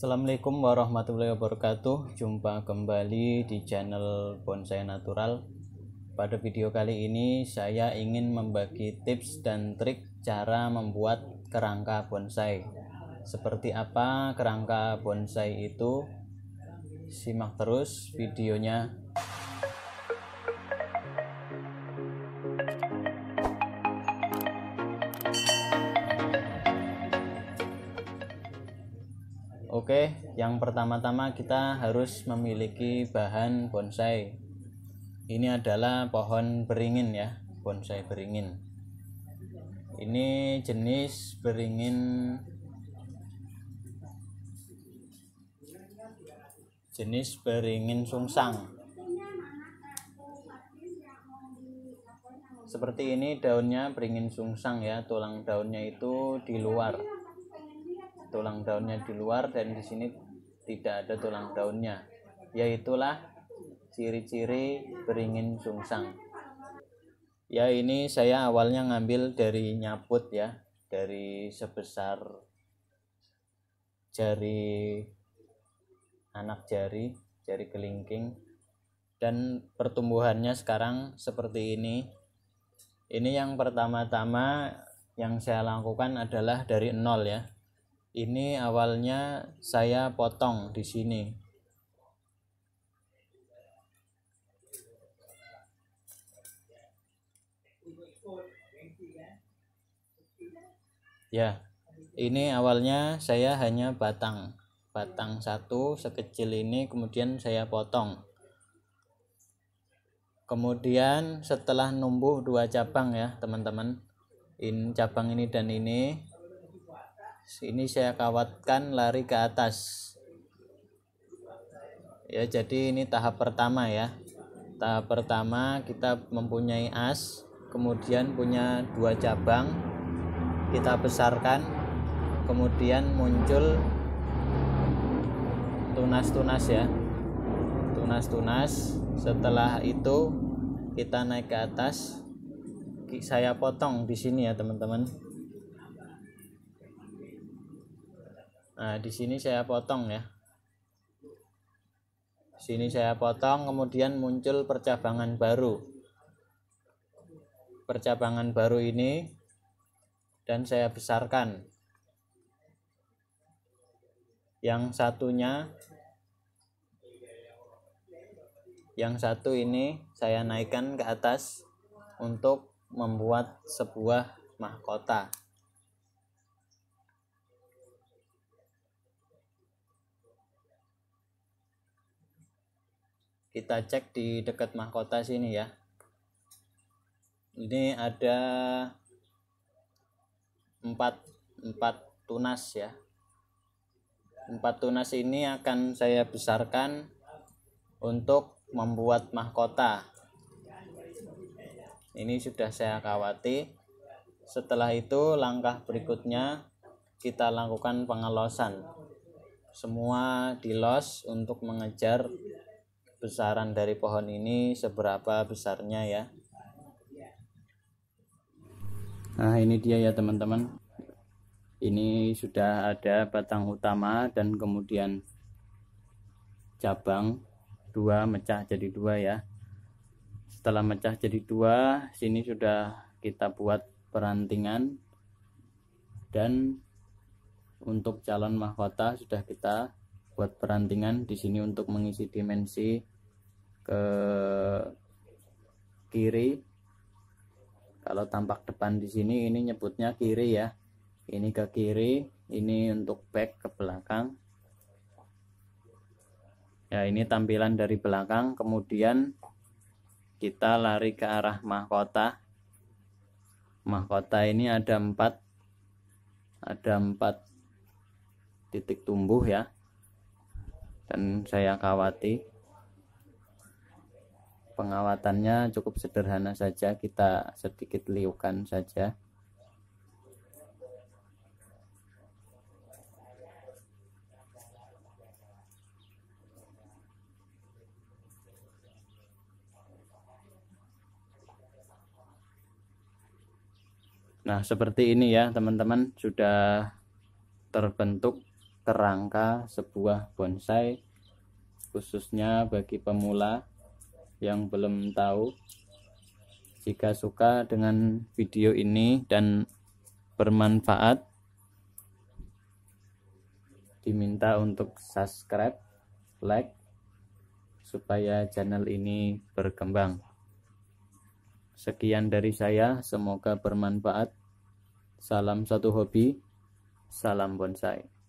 Assalamualaikum warahmatullahi wabarakatuh. Jumpa kembali di channel Bonsai Natural. Pada video kali ini saya ingin membagi tips dan trik cara membuat kerangka bonsai. Seperti apa kerangka bonsai itu? Simak terus videonya Oke, yang pertama-tama kita harus memiliki bahan bonsai. Ini adalah pohon beringin ya, bonsai beringin. Ini jenis beringin jenis beringin sungsang. Seperti ini daunnya beringin sungsang ya, tulang daunnya itu di luar tulang daunnya di luar dan di sini tidak ada tulang daunnya. Yaitulah ciri-ciri beringin sungsang. Ya ini saya awalnya ngambil dari nyaput ya dari sebesar jari anak jari jari kelingking. Dan pertumbuhannya sekarang seperti ini. Ini yang pertama-tama yang saya lakukan adalah dari nol ya ini awalnya saya potong di sini. Ya ini awalnya saya hanya batang. Batang satu sekecil ini kemudian saya potong. Kemudian setelah numbuh dua cabang ya teman-teman. Ini cabang ini dan ini ini saya kawatkan lari ke atas. Ya jadi ini tahap pertama ya. Tahap pertama kita mempunyai as kemudian punya dua cabang kita besarkan. Kemudian muncul tunas-tunas ya. Tunas-tunas. Setelah itu kita naik ke atas. Saya potong di sini ya teman-teman Nah, di sini saya potong ya. Sini saya potong, kemudian muncul percabangan baru. Percabangan baru ini dan saya besarkan. Yang satunya yang satu ini saya naikkan ke atas untuk membuat sebuah mahkota. Kita cek di dekat mahkota sini ya. Ini ada empat empat tunas ya. Empat tunas ini akan saya besarkan untuk membuat mahkota. Ini sudah saya kawati. Setelah itu langkah berikutnya kita lakukan pengelosan. Semua dilos untuk mengejar besaran dari pohon ini seberapa besarnya ya? Nah ini dia ya teman-teman. Ini sudah ada batang utama dan kemudian cabang dua mecah jadi dua ya. Setelah mecah jadi dua sini sudah kita buat perantingan. Dan untuk calon mahkota sudah kita buat perantingan di sini untuk mengisi dimensi ke kiri. Kalau tampak depan di sini ini nyebutnya kiri ya. Ini ke kiri ini untuk back ke belakang. Ya ini tampilan dari belakang. Kemudian kita lari ke arah mahkota. Mahkota ini ada empat ada empat titik tumbuh ya dan saya kawati pengawatannya cukup sederhana saja kita sedikit liukan saja. Nah, seperti ini ya, teman-teman, sudah terbentuk kerangka sebuah bonsai khususnya bagi pemula yang belum tahu. Jika suka dengan video ini dan bermanfaat diminta untuk subscribe like supaya channel ini berkembang. Sekian dari saya semoga bermanfaat. Salam satu hobi salam bonsai